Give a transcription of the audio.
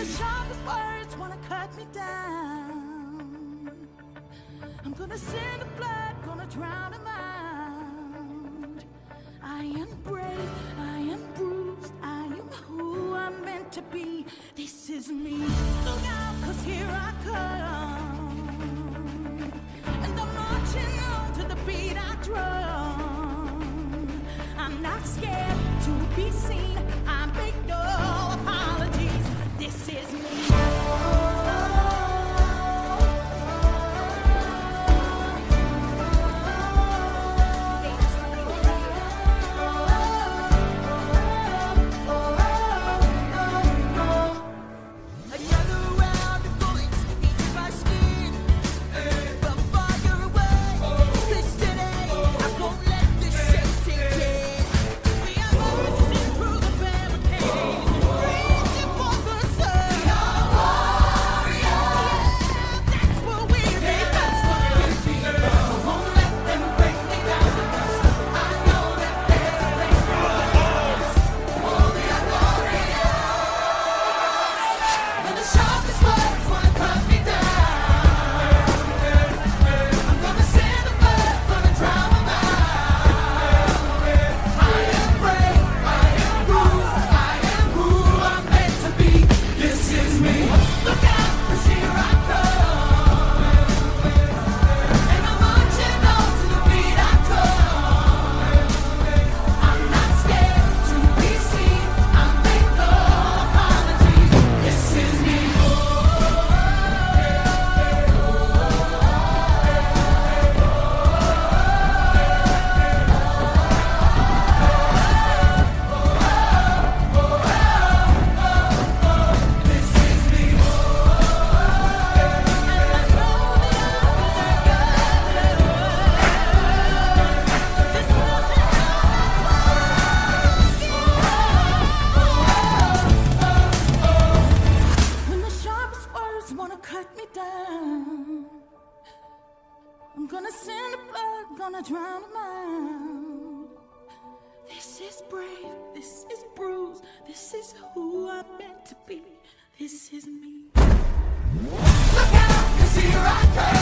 The sharpest words wanna cut me down, I'm gonna send the blood, gonna drown them out. I am brave, I am bruised, I am who I'm meant to be. This is me. Look out, cause here I come. Sharpest wanna cut me down, I'm gonna send the blood, gonna drown them out. This is brave, this is bruised, this is who I'm meant to be. This is me. Look out, 'cause here I come.